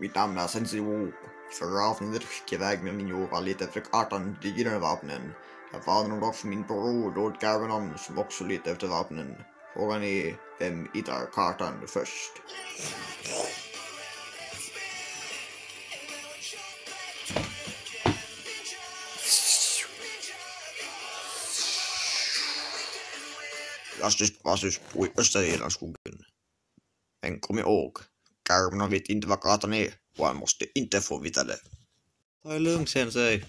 Mitt namn är Sensio. Förra avsnittet skickade jag iväg med min Jora lite efter kartan till vapnen. Jag varnade dock för min bror Lord Garvanon som också letade efter vapnen. Frågan är vem hittar kartan först? Rastus Passus på i östra delen av skogen. Men kom ihåg, Garvanon vet inte vad kartan är och han måste inte få veta det. Ta det lugnt sensei.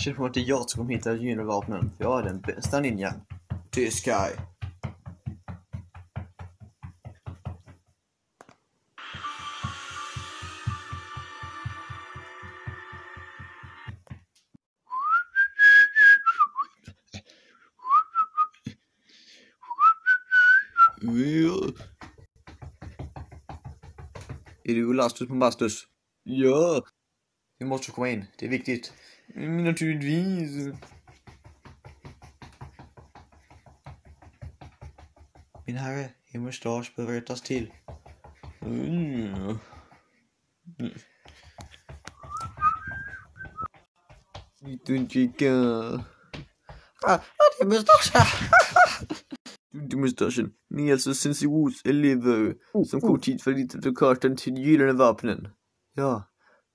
Känner på att det är jag som kommer hitta gyllene vapnen. Jag är den bästa ninjan. Tyst Kai. Är du Lastus på bastus? Ja. Vi måste komma in, det är viktigt. Men naturligtvis. Min herre, er mustasch behöver rättas till. Mm. Liten chica. Ah, det är mustasch! Du mustaschen. Ni är alltså Sensios elever som kort tid för lite efter kartan till gyllene vapnen. Ja.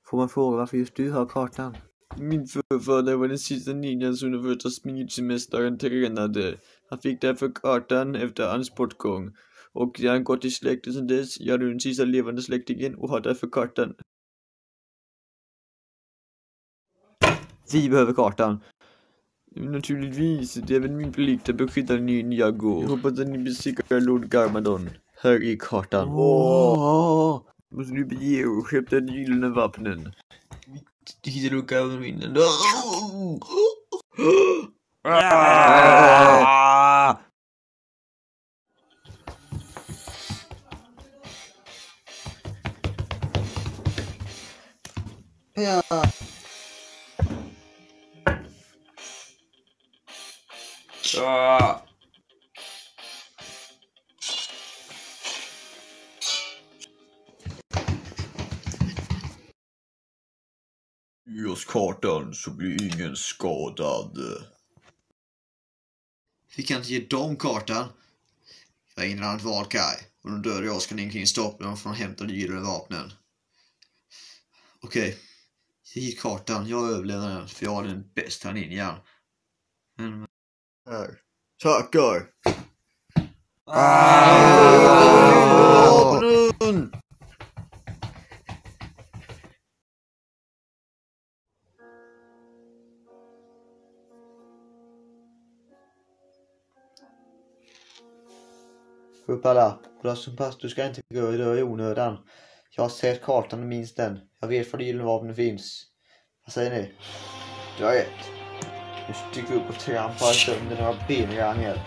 Får man fråga varför just du har kartan? Min förfader var den sista ninjan som den första smidsemestaren tränade. Han fick därför kartan efter hans bortgång. Och det har gått i släkten sedan dess. Jag är den sista levande släktingen och har därför kartan. Vi behöver kartan. Naturligtvis, det är väl min plikt att beskydda Ny Niago. Jag hoppas att ni besikrar Lord Garmadon. Här är kartan. Åh! Måste du bege er och köpa de gyllene vapnen. Hittar du Garmadon? Ja. Ah. Ge oss kartan så blir ingen skadad. Vi kan inte ge dem kartan. Jag har ingen annat val Kai. Och de dödar jag ska Ninkling stoppa dem från att hämta de gyllene vapnen. Okej. Ge hit kartan. Jag överlämnar den för jag är den bästa ninjan. Men... Här. Tackar! Vapnen! Upp alla. Pass, du ska inte gå dö i onödan. Jag har sett kartan och minns den. Jag vet var de gyllene vapnen finns. Vad säger ni? Du har du sticker upp och trampar sönder några benrangel.